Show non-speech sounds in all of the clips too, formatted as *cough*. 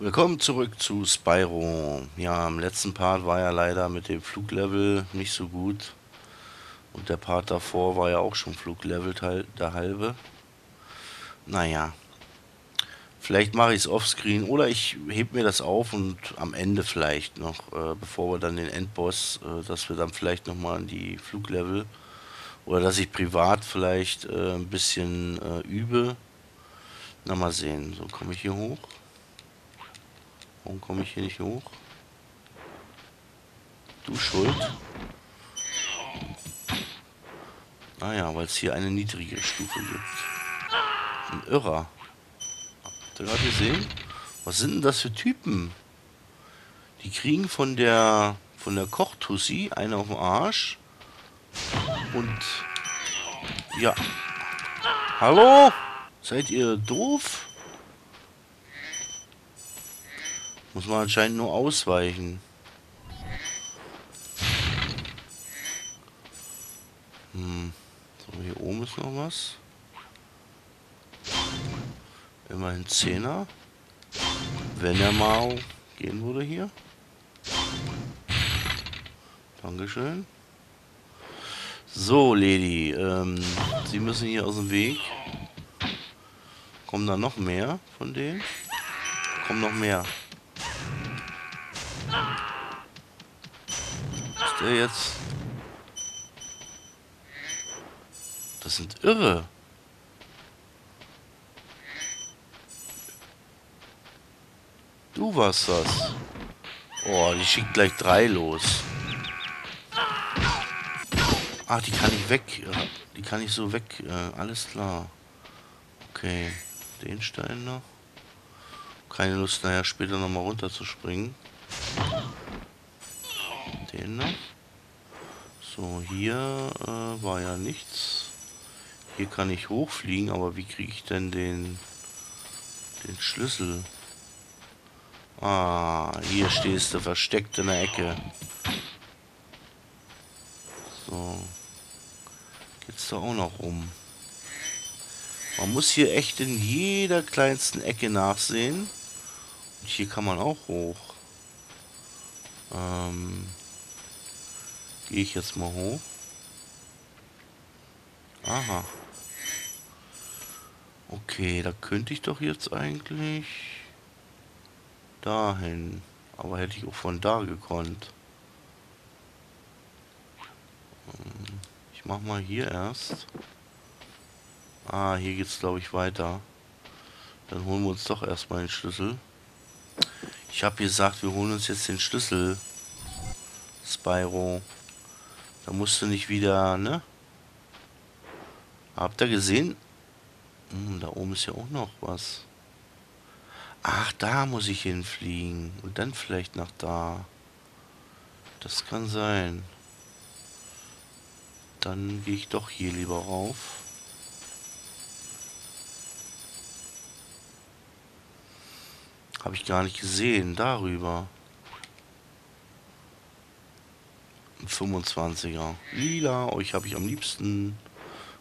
Willkommen zurück zu Spyro. Ja, im letzten Part war ja leider mit dem Fluglevel nicht so gut. Und der Part davor war ja auch schon Fluglevel der halbe. Naja. Vielleicht mache ich es offscreen oder ich heb mir das auf und am Ende vielleicht noch, äh, bevor wir dann den Endboss, äh, dass wir dann vielleicht nochmal an die Fluglevel oder dass ich privat vielleicht äh, ein bisschen äh, übe. Na mal sehen. So komme ich hier hoch. Warum komme ich hier nicht hoch? Du schuld. Ah ja, weil es hier eine niedrige Stufe gibt. Ein Irrer. Habt ihr gerade gesehen? Was sind denn das für Typen? Die kriegen von der von der Kochtussi einen auf den Arsch. Und ja. Hallo? Seid ihr doof? Muss man anscheinend nur ausweichen. Hm. So, hier oben ist noch was. Immerhin Zehner. Wenn er mal gehen würde hier. Dankeschön. So, Lady. Ähm, Sie müssen hier aus dem Weg. Kommen da noch mehr von denen? Kommen noch mehr. Ist der jetzt... Das sind Irre. Du warst das. Oh, die schickt gleich drei los. Ah, die kann ich weg. Die kann ich so weg. Äh, alles klar. Okay. Den Stein noch. Keine Lust, nachher später nochmal runter noch. So, hier äh, war ja nichts. Hier kann ich hochfliegen, aber wie kriege ich denn den, den Schlüssel? Ah, hier stehst du versteckt in der Ecke. So. Geht's da auch noch rum. Man muss hier echt in jeder kleinsten Ecke nachsehen. Und hier kann man auch hoch. Ähm, Gehe ich jetzt mal hoch. Aha. Okay, da könnte ich doch jetzt eigentlich dahin. Aber hätte ich auch von da gekonnt. Ähm, ich mach mal hier erst. Ah, hier geht's glaube ich weiter. Dann holen wir uns doch erstmal den Schlüssel. Ich habe gesagt, wir holen uns jetzt den Schlüssel. Spyro. Da musst du nicht wieder, ne? Habt ihr gesehen? Hm, da oben ist ja auch noch was. Ach, da muss ich hinfliegen. Und dann vielleicht nach da. Das kann sein. Dann gehe ich doch hier lieber rauf. Habe ich gar nicht gesehen. Darüber. 25er. Lila, euch habe ich am liebsten.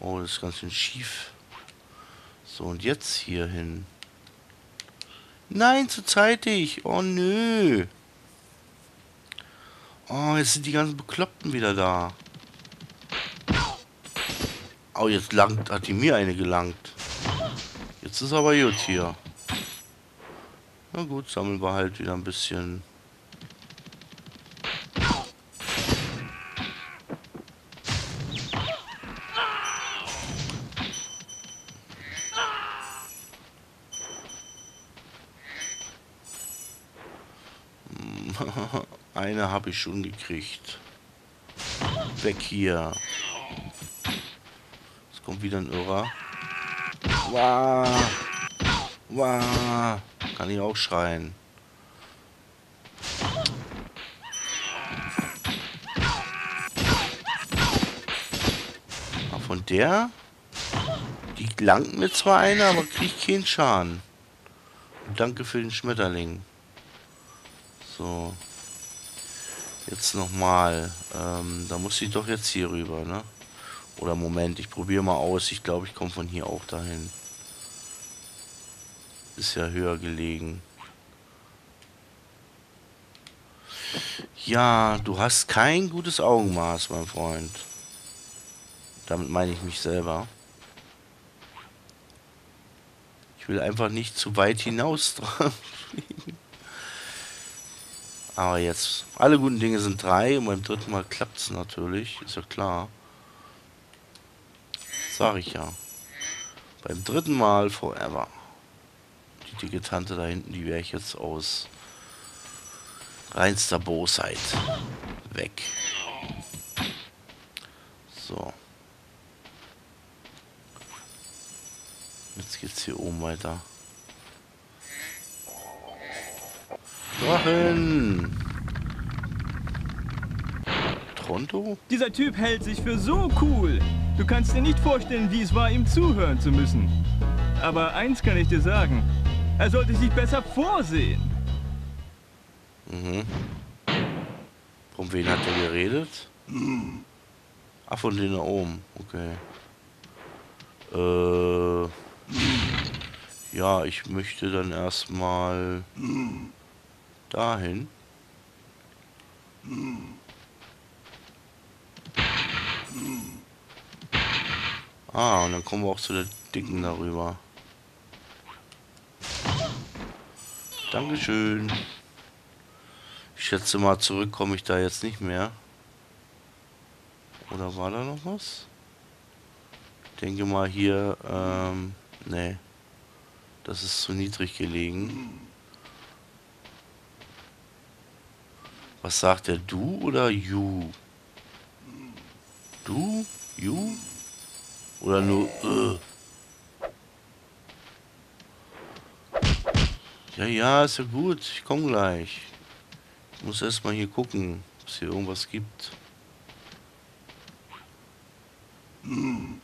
Oh, das ist ganz schön schief. So, und jetzt hier hin. Nein, zu zeitig. Oh, nö. Oh, jetzt sind die ganzen Bekloppten wieder da. Oh, jetzt langt, hat die mir eine gelangt. Jetzt ist aber gut hier. Na gut, sammeln wir halt wieder ein bisschen Eine habe ich schon gekriegt. Weg hier. Es kommt wieder ein Irrer. Wow. Wow. Kann ich auch schreien. Aber von der, die langt mir zwar eine, aber kriegt keinen Schaden. Und danke für den Schmetterling. So. Jetzt nochmal. Ähm, da muss ich doch jetzt hier rüber, ne? Oder Moment, ich probiere mal aus. Ich glaube, ich komme von hier auch dahin. Ist ja höher gelegen. Ja, du hast kein gutes Augenmaß, mein Freund. Damit meine ich mich selber. Ich will einfach nicht zu weit hinaus dran *laughs* fliegen. Aber jetzt, alle guten Dinge sind drei und beim dritten Mal klappt es natürlich, ist ja klar. Sag ich ja. Beim dritten Mal forever. Die dicke Tante da hinten, die wäre ich jetzt aus reinster Bosheit weg. So. Jetzt geht's hier oben weiter. Drachen! Tronto? Dieser Typ hält sich für so cool. Du kannst dir nicht vorstellen, wie es war, ihm zuhören zu müssen. Aber eins kann ich dir sagen. Er sollte sich besser vorsehen. Mhm. Von wen hat er geredet? Ach, von denen da oben. Okay. Äh. Ja, ich möchte dann erstmal dahin. Ah, und dann kommen wir auch zu der Dicken darüber. Dankeschön. Ich schätze mal, zurück komme ich da jetzt nicht mehr. Oder war da noch was? Ich denke mal hier, ähm, nee. Das ist zu niedrig gelegen. Was sagt er? Du oder you? Du? You? Oder nur äh. Ja, ja, ist ja gut. Ich komme gleich. Ich muss erstmal hier gucken, ob es hier irgendwas gibt. Hm.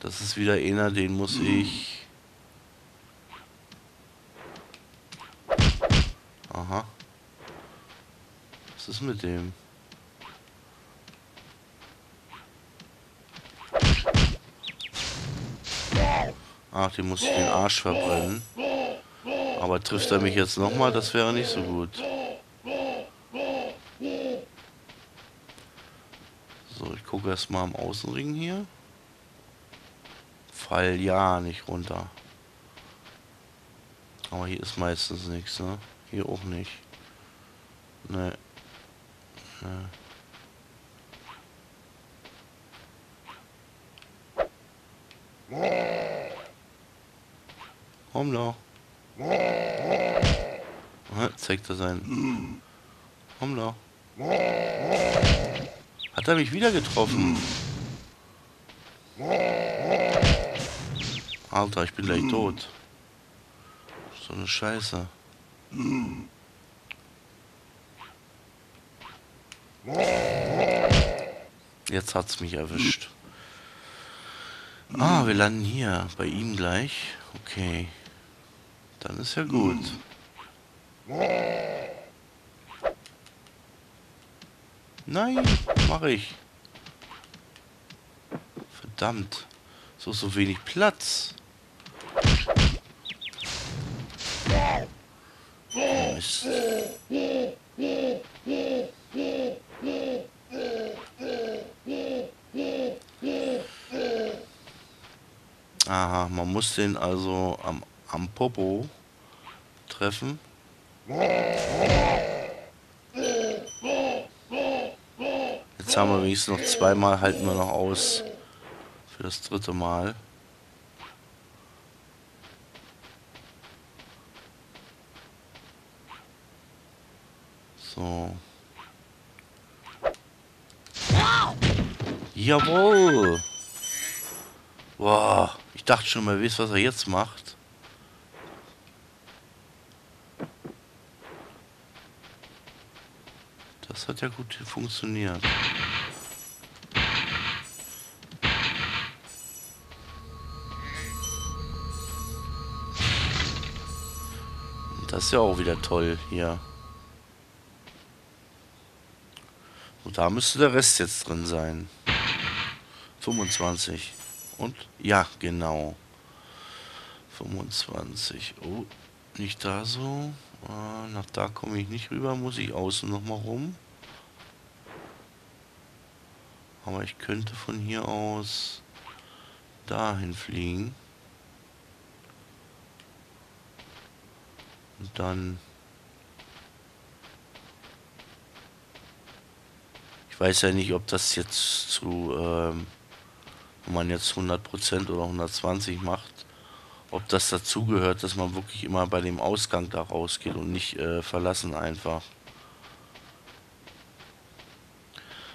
Das ist wieder einer, den muss ich... Aha. Was ist mit dem? Ach, den muss ich den Arsch verbrennen. Aber trifft er mich jetzt nochmal? Das wäre nicht so gut. So, ich gucke erstmal am Außenring hier. Fall ja nicht runter. Aber hier ist meistens nichts, ne? Hier auch nicht. Ne. Komm doch. zeigt er sein. Komm doch. Hat er mich wieder getroffen? Alter, ich bin gleich tot. So eine Scheiße. Jetzt hat's mich erwischt. Ah, wir landen hier. Bei ihm gleich. Okay. Dann ist ja gut. Nein, mache ich. Verdammt. So so wenig Platz. Mist. Aha, man muss den also am am Popo treffen. Jetzt haben wir wenigstens noch zweimal, halten wir noch aus für das dritte Mal. So. Jawohl! Boah, ich dachte schon mal, wisst was er jetzt macht. Das hat ja gut funktioniert. Das ist ja auch wieder toll hier. Und da müsste der Rest jetzt drin sein. 25. Und? Ja, genau. 25. Oh, nicht da so. Ah, nach da komme ich nicht rüber, muss ich außen nochmal rum. Aber ich könnte von hier aus dahin fliegen. Und dann... Ich weiß ja nicht, ob das jetzt zu... Ähm, wenn man jetzt 100% oder 120 macht, ob das dazugehört, dass man wirklich immer bei dem Ausgang da rausgeht und nicht äh, verlassen einfach.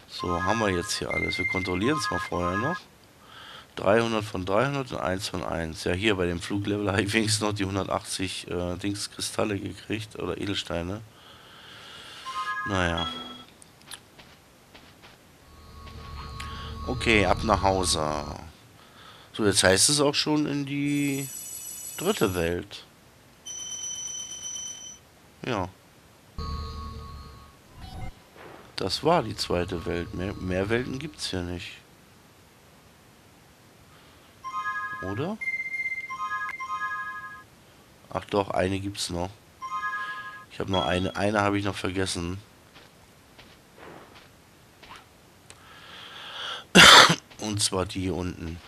So, haben wir jetzt hier alles. Wir kontrollieren es mal vorher noch. 300 von 300 und 1 von 1. Ja, hier bei dem Fluglevel habe ich wenigstens noch die 180 äh, Dings Kristalle gekriegt oder Edelsteine. Naja. Okay, ab nach Hause. So, jetzt heißt es auch schon in die dritte Welt. Ja. Das war die zweite Welt. Mehr, mehr Welten gibt es hier nicht. Oder? Ach doch, eine gibt es noch. Ich habe noch eine. Eine habe ich noch vergessen. Und zwar die hier unten.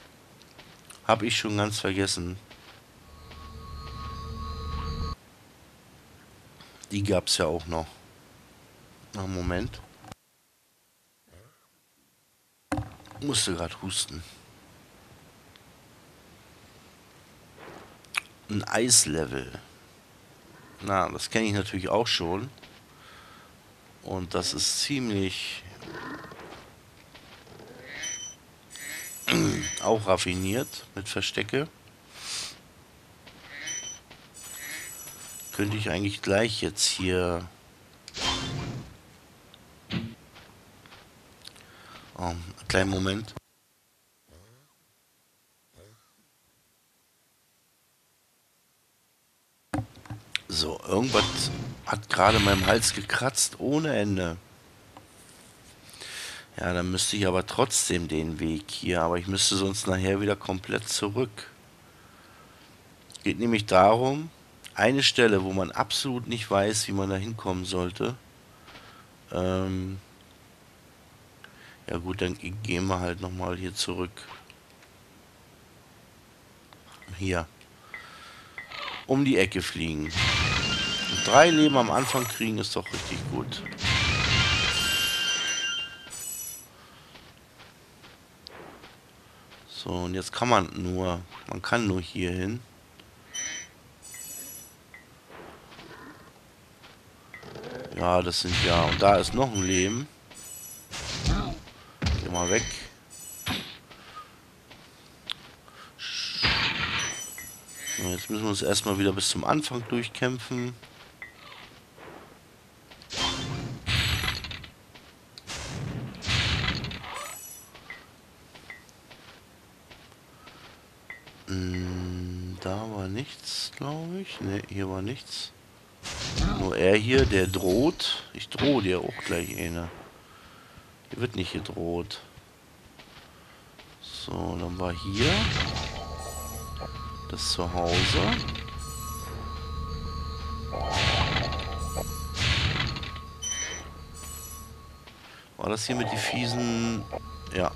Habe ich schon ganz vergessen. Die gab es ja auch noch. Na, Moment. Musste gerade husten. Ein Eislevel. Na, das kenne ich natürlich auch schon. Und das ist ziemlich *clears throat* auch raffiniert mit Verstecke. Könnte ich eigentlich gleich jetzt hier Oh, kleinen Moment. So, irgendwas hat gerade meinem Hals gekratzt ohne Ende. Ja, dann müsste ich aber trotzdem den Weg hier, aber ich müsste sonst nachher wieder komplett zurück. Geht nämlich darum, eine Stelle, wo man absolut nicht weiß, wie man da hinkommen sollte. Ähm, ja gut, dann gehen wir halt nochmal hier zurück. Hier. Um die Ecke fliegen. Und drei Leben am Anfang kriegen ist doch richtig gut. So, und jetzt kann man nur, man kann nur hier hin. Ja, das sind ja, und da ist noch ein Leben mal weg. Jetzt müssen wir uns erstmal wieder bis zum Anfang durchkämpfen. Hm, da war nichts, glaube ich. Ne, hier war nichts. Nur er hier, der droht. Ich drohe dir auch gleich eine. Hier wird nicht gedroht. So, dann war hier das Zuhause. War das hier mit die fiesen... Ja.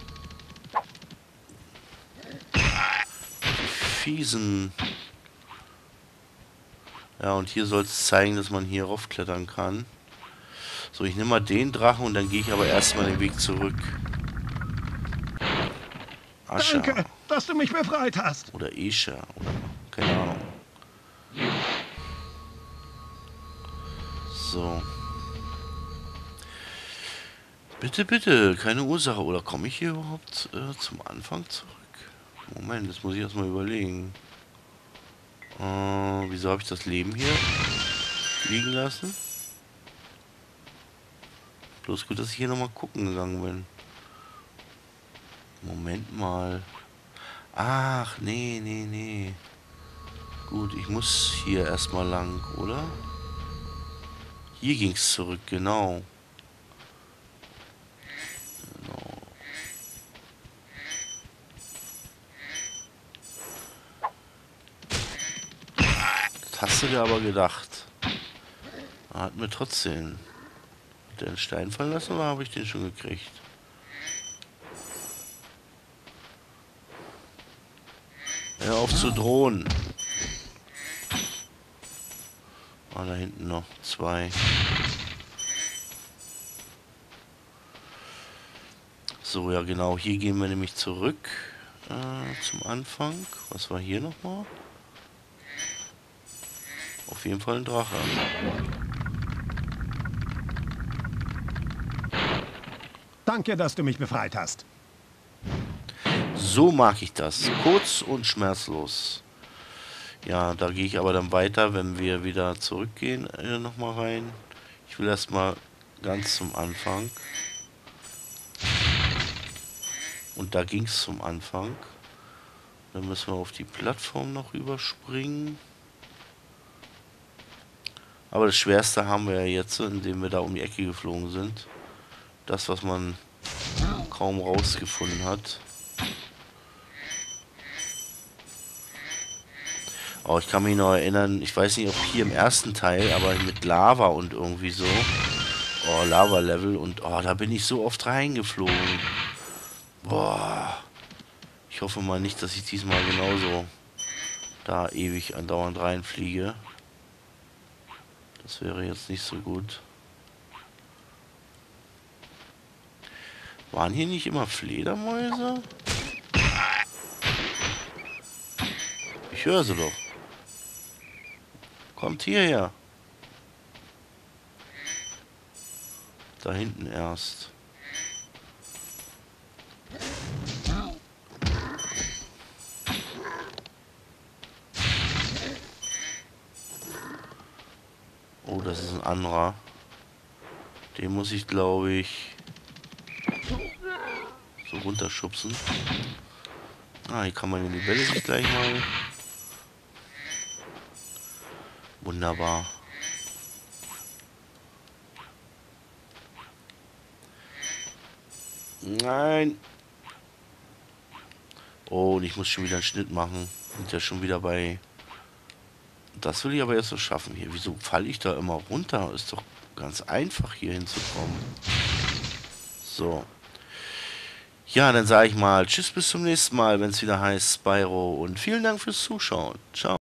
Fiesen... Ja, und hier soll es zeigen, dass man hier raufklettern kann. So, ich nehme mal den Drachen und dann gehe ich aber erstmal den Weg zurück. Ascha. Danke, dass du mich befreit hast. Oder Isha. Oder keine Ahnung. So. Bitte, bitte, keine Ursache. Oder komme ich hier überhaupt äh, zum Anfang zurück? Moment, das muss ich erstmal überlegen. Äh, wieso habe ich das Leben hier liegen lassen? Bloß gut, dass ich hier nochmal gucken gegangen bin. Moment mal. Ach, nee, nee, nee. Gut, ich muss hier erstmal lang, oder? Hier ging es zurück, genau. Genau. Hast du dir aber gedacht. Hat mir trotzdem den Stein fallen lassen oder habe ich den schon gekriegt? Hör auf zu drohen. Ah, da hinten noch zwei. So, ja genau. Hier gehen wir nämlich zurück äh, zum Anfang. Was war hier nochmal? Auf jeden Fall ein Drache. Danke, dass du mich befreit hast. So mag ich das. Kurz und schmerzlos. Ja, da gehe ich aber dann weiter, wenn wir wieder zurückgehen, äh, nochmal rein. Ich will erstmal ganz zum Anfang. Und da ging es zum Anfang. Dann müssen wir auf die Plattform noch überspringen. Aber das Schwerste haben wir ja jetzt, indem wir da um die Ecke geflogen sind. Das, was man kaum rausgefunden hat. Oh, ich kann mich noch erinnern, ich weiß nicht, ob hier im ersten Teil, aber mit Lava und irgendwie so. Oh, Lava-Level und oh, da bin ich so oft reingeflogen. Boah. Ich hoffe mal nicht, dass ich diesmal genauso da ewig andauernd reinfliege. Das wäre jetzt nicht so gut. Waren hier nicht immer Fledermäuse? Ich höre sie doch. Kommt hierher. Da hinten erst. Oh, das ist ein anderer. Den muss ich, glaube ich, so runterschubsen. Ah, hier kann man in die Bälle sich gleich mal Wunderbar. Nein. Oh, und ich muss schon wieder einen Schnitt machen. Sind ja schon wieder bei... Das will ich aber jetzt so schaffen hier. Wieso falle ich da immer runter? Ist doch ganz einfach hier hinzukommen. So. Ja, dann sage ich mal Tschüss bis zum nächsten Mal, wenn es wieder heißt Spyro. Und vielen Dank fürs Zuschauen. Ciao.